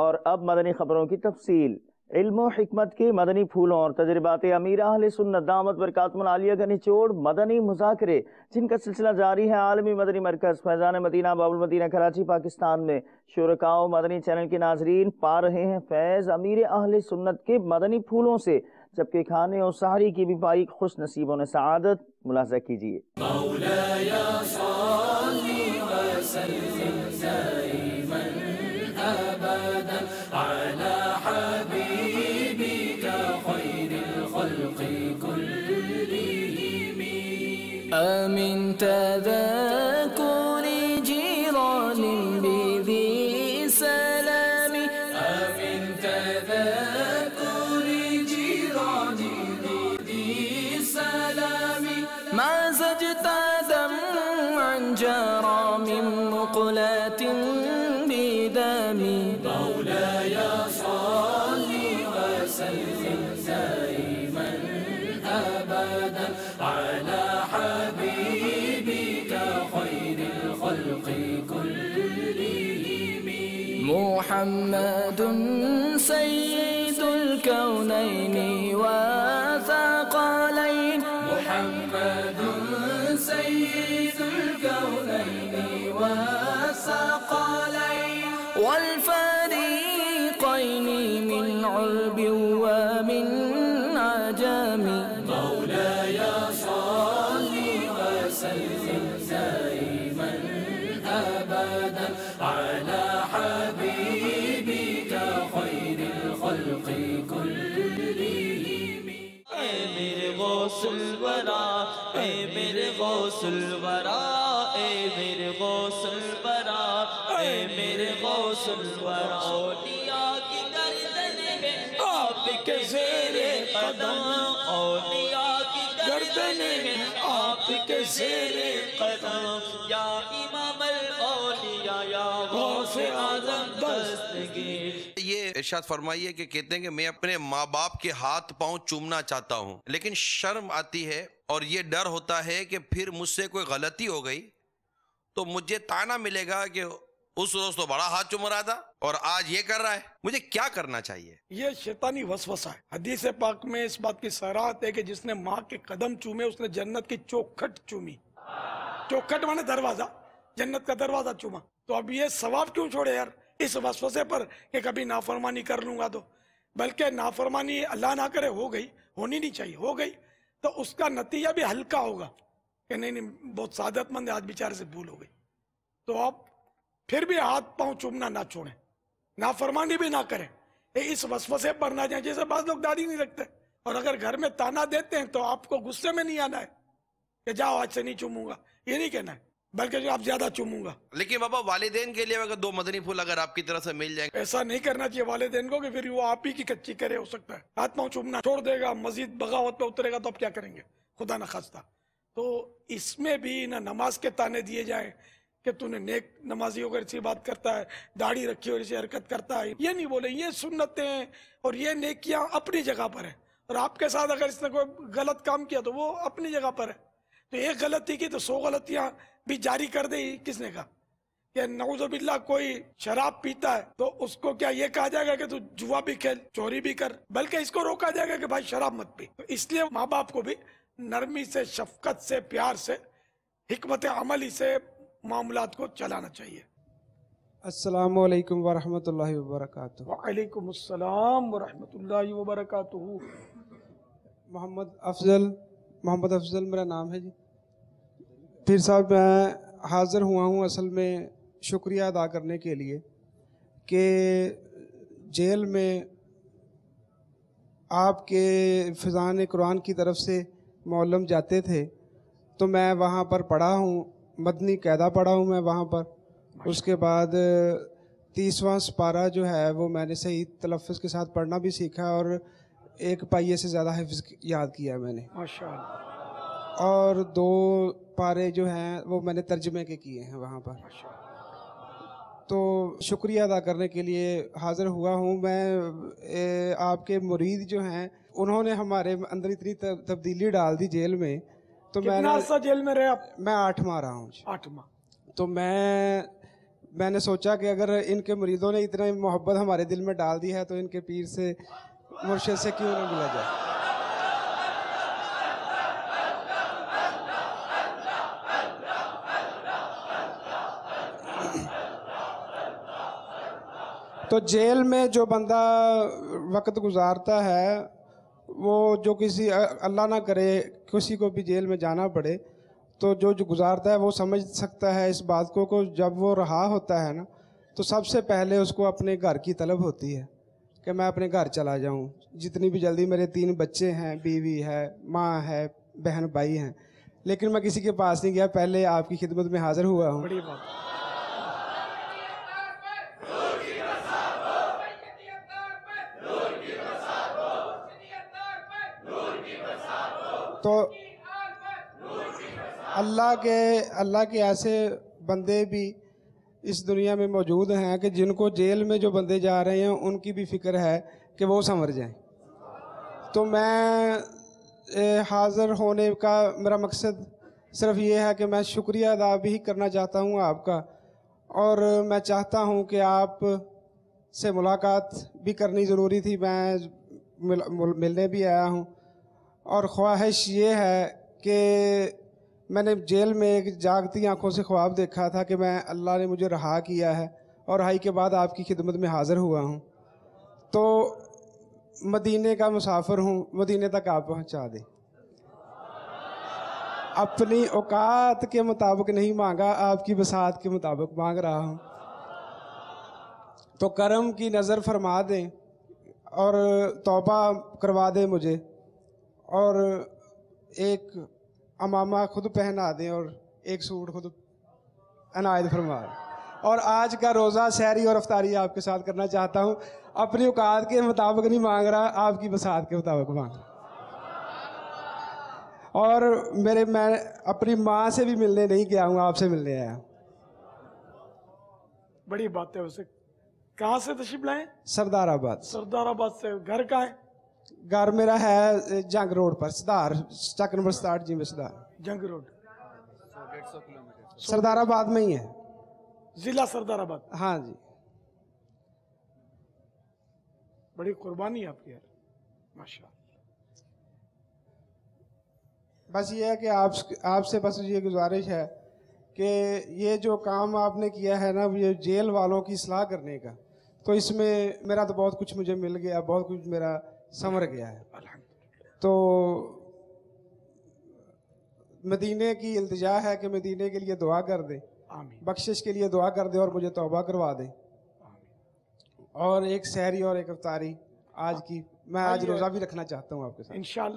اور اب مدنی خبروں کی تفصیل۔ علم و حکمت کے مدنی پھولوں اور تجربات امیر اہل سنت دامت برکاتم العالیہ کا نچوڑ مدنی مذاکرے، جن کا سلسلہ جاری ہے عالمی مدنی مرکز فیضان مدینہ باب المدینہ کراچی، پاکستان میں۔ شرکاؤ مدنی چینل کے ناظرین پا رہے ہیں فیض امیر اہل سنت کے مدنی پھولوں سے، جبکہ کھانے اور سہری کی بھی پائی خوش نصیبوں نے سعادت۔ ملاحظہ کیجیے محمد سيد الكونين وثقلين محمد سيد الكونين وثقلين والفريقين من علب ومن عجم. غوث الورا اے میرے غوث الورا، اے میرے غوث الورا، اے میرے غوث الورا، اولیاء کی گردن میں آپ کے زیر قدم، اولیاء کی گردن میں آپ کے زیر قدم، یا امام الاولیاء، یا غوث اعظم دستگیر۔ یہ ارشاد فرمائیے کہ کہتے ہیں کہ میں اپنے ماں باپ کے ہاتھ پاؤں چومنا چاہتا ہوں، لیکن شرم آتی ہے اور یہ ڈر ہوتا ہے کہ پھر مجھ سے کوئی غلطی ہو گئی تو مجھے تانا ملے گا کہ اس روز تو بڑا ہاتھ چوم رہا تھا اور آج یہ کر رہا ہے۔ مجھے کیا کرنا چاہیے؟ یہ شیطانی وسوسہ ہے۔ حدیث پاک میں اس بات کی سراحت ہے کہ جس نے ماں کے قدم چومے، اس نے جنت کی چوکھٹ چومی۔ چوکھٹ مانے دروازہ، جنت کا دروازہ چوما۔ تو اب یہ ثواب کیوں چھوڑے یار؟ اس وسوسے پر کہ کبھی نافرمانی کر لوں گا تو۔ بلکہ نافرمانی اللہ نہ کرے ہو گئی، ہونی نہیں چاہیے، ہو گئی۔ تو اس کا نتیجہ بھی ہلکا ہوگا کہ نہیں نہیں، بہت سعادت مند ہے آج بیچارے سے بھول ہو گئی۔ تو آپ پھر بھی ہاتھ پاؤں چومنا نہ چھوڑیں، نافرمانی بھی نہ کریں۔ اس وسوسے پر نہ جائیں جیسے بعض لوگ داڑھی نہیں رکھتے۔ اور اگر گھر میں تانا دیتے ہیں تو آپ کو غصے میں نہیں آنا ہے کہ جاؤ آج سے نہیں چوموں گا، یہ نہیں کہنا ہے۔ بلکہ جو آپ زیادہ چوموں گا۔ لیکن بابا والدین کے لیے اگر دو مدنی پھول اگر آپ کی طرف سے مل جائیں۔ ایسا نہیں کرنا چاہیے والدین کو کہ پھر وہ آپ ہی کی کچی کرے ہو سکتا ہے۔ ہاتھ پاؤں چومنا چھوڑ دے گا مزید بغاوت پہ اترے گا تو اب کیا کریں گے؟ خدا نہ خاصتا تو اس میں بھی نہ نماز کے تانے دیے جائیں کہ تو نے نیک نمازی ہو کر اسی بات کرتا ہے داڑھی رکھی اور اسی حرکت کرتا ہے۔ یہ نہیں بولے یہ سنتیں اور یہ نیکیاں اپنی جگہ پر ہیں۔ اور آپ کے ساتھ اگر اس نے کوئی غلط کام کیا تو وہ اپنی جگہ پر ہے۔ تو ایک غلطی کی تو سو غلطیاں بھی جاری کر دے کس نے کہا؟ کہ نعوذ باللہ کوئی شراب پیتا ہے تو اس کو کیا یہ کہا جائے گا کہ تو جوا بھی کھیل چوری بھی کر بلکہ اس کو روکا جائے گا کہ بھائی شراب مت پی۔ تو اس لیے ماں باپ کو بھی نرمی سے شفقت سے پیار سے حکمت عملی سے معاملات کو چلانا چاہیے۔ السلام علیکم ورحمۃ اللہ وبرکاتہ۔ وعلیکم السلام ورحمۃ اللہ وبرکاتہ۔ محمد افضل محمد افضل میرا نام ہے جی۔ پھر صاحب میں حاضر ہوا ہوں اصل میں شکریہ ادا کرنے کے لیے کہ جیل میں آپ کے فضان قرآن کی طرف سے معلم جاتے تھے تو میں وہاں پر پڑھا ہوں مدنی قیدہ پڑھا ہوں میں وہاں پر۔ اس کے بعد تیسواں سپارہ جو ہے وہ میں نے صحیح تلفظ کے ساتھ پڑھنا بھی سیکھا اور ایک پائیے سے زیادہ حفظ یاد کیا میں نے۔ ماشاء اللہ اور دو پارے جو ہیں وہ میں نے ترجمے کے کیے ہیں وہاں پر۔ تو شکریہ ادا کرنے کے لیے حاضر ہوا ہوں۔ میں آپ کے مرید جو ہیں انہوں نے ہمارے اندر اتنی تب- تبدیلی ڈال دی جیل میں۔ تو میں نے جیل میں رہے آپ؟ میں آٹھ ماہ رہا ہوں جی۔ آٹھ ماہ تو میں میں نے سوچا کہ اگر ان کے مریدوں نے اتنا محبت ہمارے دل میں ڈال دی ہے تو ان کے پیر سے مرشد سے کیوں نہ ملا جائے؟ تو جیل میں جو بندہ وقت گزارتا ہے، وہ جو کسی، اللہ نہ کرے، کسی کو بھی جیل میں جانا پڑے، تو جو جو گزارتا ہے، وہ سمجھ سکتا ہے اس بات کو کہ جب وہ رہا ہوتا ہے نا، تو سب سے پہلے اس کو اپنے گھر کی طلب ہوتی ہے کہ میں اپنے گھر چلا جاؤں۔ جتنی بھی جلدی میرے تین بچے ہیں، بیوی ہے، ماں ہے، بہن، بھائی ہیں، لیکن میں کسی کے پاس نہیں گیا، پہلے آپ کی خدمت میں حاضر ہوا ہوں۔ بڑی بات۔ تو اللہ کے اللہ کے ایسے بندے بھی اس دنیا میں موجود ہیں کہ جن کو جیل میں جو بندے جا رہے ہیں، ان کی بھی فکر ہے کہ وہ سنور جائیں۔ تو میں حاضر ہونے کا میرا مقصد صرف یہ ہے کہ میں شکریہ ادا بھی کرنا چاہتا ہوں آپ کا، اور میں چاہتا ہوں کہ آپ سے ملاقات بھی کرنی ضروری تھی۔ میں ملنے بھی آیا ہوں۔ اور خواہش یہ ہے کہ میں نے جیل میں ایک جاگتی آنکھوں سے خواب دیکھا تھا کہ میں اللہ نے مجھے رہا کیا ہے اور رہائی کے بعد آپ کی خدمت میں حاضر ہوا ہوں۔ تو مدینے کا مسافر ہوں، مدینے تک آپ پہنچا دیں۔ اپنی اوقات کے مطابق نہیں مانگا، آپ کی بساط کے مطابق مانگ رہا ہوں۔ تو کرم کی نظر فرما دیں اور توبہ کروا دیں مجھے۔ اور ایک امامہ خود پہنا دیں اور ایک سوٹ خود عنایت فرما دیں۔ اور آج کا روزہ سحری اور افطاری آپ کے ساتھ کرنا چاہتا ہوں۔ اپنی اوقات کے مطابق نہیں مانگ رہا آپ کی بساط کے مطابق مانگ رہا۔ اور میرے میں اپنی ماں سے بھی ملنے نہیں گیا ہوں آپ سے ملنے آیا ہوں۔ بڑی بات ہے اسے کہاں سے تشریف لائیں؟ سردار آباد سردار آباد سے۔ گھر کہاں ہے؟ گھر میرا ہے جنگ روڈ پر سدھار چک نمبر سدھار جی میں سدھار۔ جنگ روڈ۔ سردار آباد میں ہی ہے۔ ضلع سردار آباد۔ ہاں جی۔ بڑی قربانی آپ کی ہے ماشاء بس یہ ہے کہ آپ آپ سے بس یہ گزارش ہے کہ یہ جو کام آپ نے کیا ہے نا یہ جیل والوں کی اصلاح کرنے کا تو اس میں میرا تو بہت کچھ مجھے مل گیا بہت کچھ میرا سنور گیا ہے۔ تو مدینے کی التجا ہے کہ مدینے کے لیے دعا کر دیں آمین۔ بخشش کے لیے دعا کر دیں اور مجھے توبہ کروا دیں اور ایک سحری اور ایک افطاری آج کی میں آج روزہ بھی رکھنا چاہتا ہوں آپ کے ساتھ۔ انشاءاللہ۔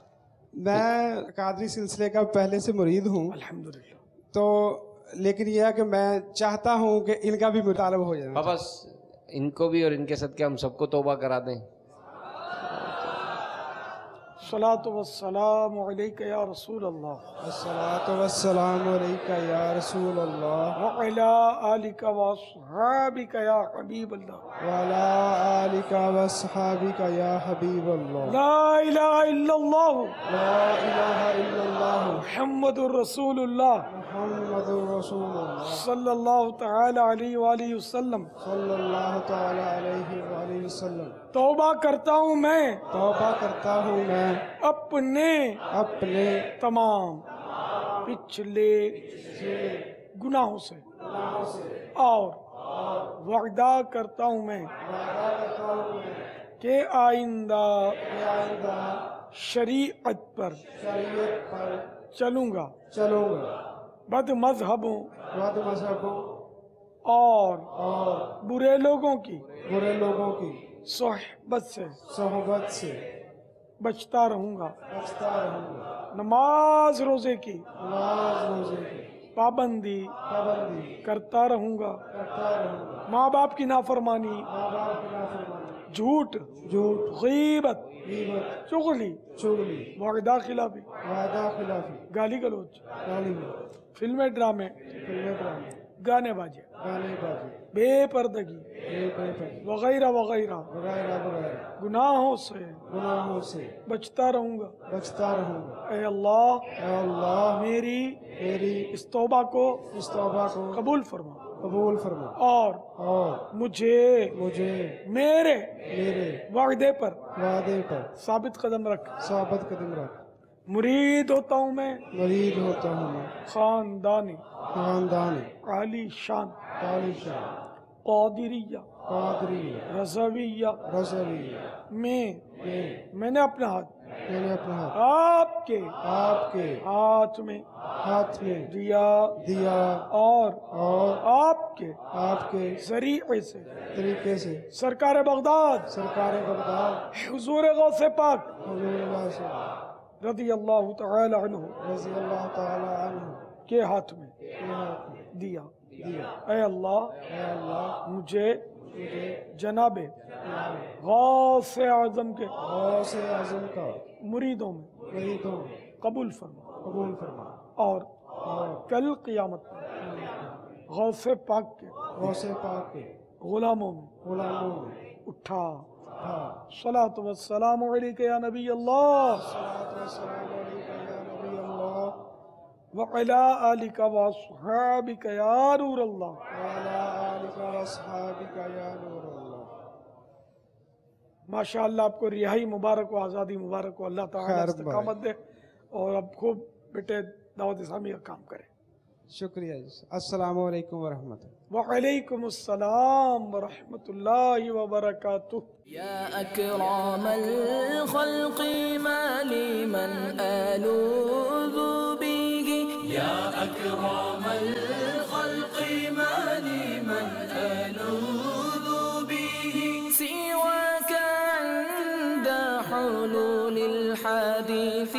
میں قادری سلسلے کا پہلے سے مرید ہوں۔ الحمدللہ۔ تو لیکن یہ ہے کہ میں چاہتا ہوں کہ ان کا بھی مطالبہ ہو جائے۔ بس ان کو بھی اور ان کے صدقے ہم سب کو توبہ کرا دیں۔ صلاۃ والسلام علیک یا رسول اللہ السلام والسلام علیکہ یا رسول اللہ وعلا آلک واصحابک یا حبیب اللہ وعلا آلکہ واصحابکہ یا حبیب اللہ لا الہ الا اللہ لا الہ الا اللہ محمد الرسول اللہ محمد رسول اللہ. صلی اللہ تعالی علیہ وآلہ وسلم. صلی اللہ تعالی علیہ وآلہ وسلم. توبہ کرتا ہوں میں. توبہ کرتا ہوں میں. اپنے. اپنے. تمام. پچھلے گناہوں سے. اور وعدہ کرتا ہوں میں. کہ آئندہ شریعت پر چلوں گا. چلوں گا. بد مذہبوں بد مذہبوں اور اور برے لوگوں کی برے لوگوں کی صحبت سے صحبت سے بچتا رہوں گا۔ بچتا رہوں گا۔ نماز روزے کی نماز روزے کی پابندی پابندی کرتا رہوں گا۔ کرتا رہوں گا۔ ماں باپ کی نافرمانی ماں باپ کی نافرمانی جھوٹ جھوٹ غیبت غیبت چغلی چگلی وعدہ خلافی وعدہ خلافی گالی گلوچ گالی فلمیں ڈرامے فلمیں ڈرامے گانے باجے گانے بازی بے پردگی بے پردگی وغیرہ وغیرہ وغیرہ وغیرہ گناہوں سے گناہوں سے بچتا رہوں گا۔ بچتا رہوں گا۔ اے اللہ اے اللہ میری میری اس توبہ کو اس توبہ کو قبول فرما۔ قبول فرما۔ اور اور مجھے مجھے میرے میرے وعدے پر وعدے پر ثابت قدم رکھ۔ ثابت قدم رکھ۔ مرید ہوتا ہوں میں مرید ہوتا ہوں میں۔ خاندانی۔ خاندان عالی شان۔ عالی شان۔ قادریہ۔ قادری رضویہ۔ رضوی میں میں میں نے اپنا ہاتھ میں نے اپنا ہاتھ۔ آپ کے آپ کے ہاتھ میں ہاتھ میں دیا دیا اور اور آپ کے آپ کے ذریعے سے۔ طریقے سے۔ سرکار بغداد سرکار بغداد۔ حضور غوث پاک۔ حضور سے رضی اللہ تعالی عنہ۔ رضی اللہ تعالی عنہ۔ کے ہاتھ میں۔ دیا۔ دیا۔ اے اللہ اے اللہ۔ مجھے جناب غوث اعظم کے غوث اعظم کا مریدوں میں مریدوں قبول فرما۔ قبول فرما۔ اور کل قیامت میں غوث پاک کے غوث پاک کے غلاموں میں غلاموں میں اٹھا۔ صلاۃ والسلام علیک یا نبی اللہ۔ صلاۃ والسلام علیک یا نبی اللہ۔ نور اللہ۔ وعلی آلک واصحابک یا نور اللہ۔ ماشاء اللہ آپ کو رہائی مبارک و آزادی مبارک و اللہ تعالیٰ استقامت دے اور اب خوب بیٹے دعوت اسلامی کا کام کریں۔ شکریہ جی۔ السلام علیکم ورحمۃ اللہ۔ وعلیکم السلام ورحمۃ اللہ وبرکاتہ۔ يا أكرم الخلق ما لي من ألوذ به يا أكرم الخلق ما من ألوذ الحديث